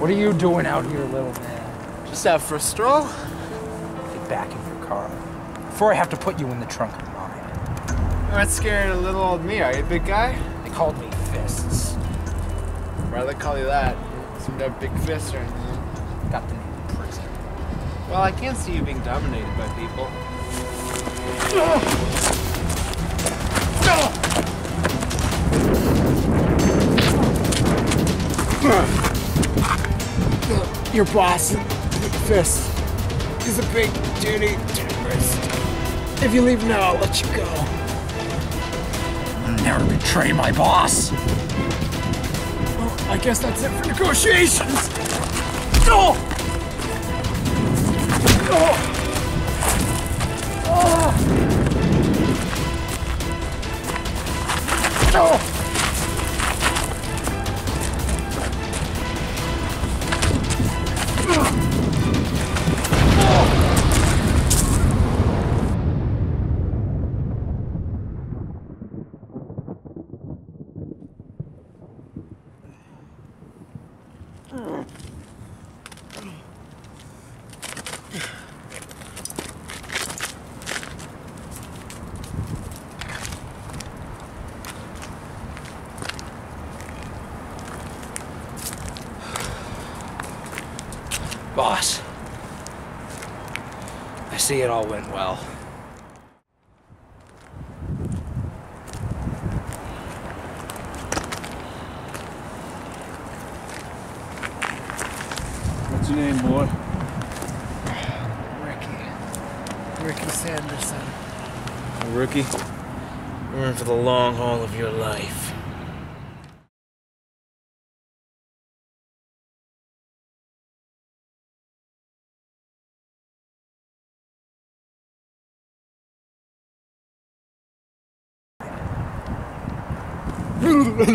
What are you doing out here, little man? Just out for a stroll? Get back in your car. Before I have to put you in the trunk of mine. You're not scared of little old me, are you, big guy? They called me Fists. They call you that? To have big fists or anything. Got the name prison. Well, I can't see you being dominated by people. Your boss, Fist, is a big duty terrorist. If you leave now, I'll let you go. I'll never betray my boss. Well, I guess that's it for negotiations. No! Ah! Boss. I see it all went well. Your name, boy? Ricky. Ricky Sanderson. Rookie. You're in for the long haul of your life.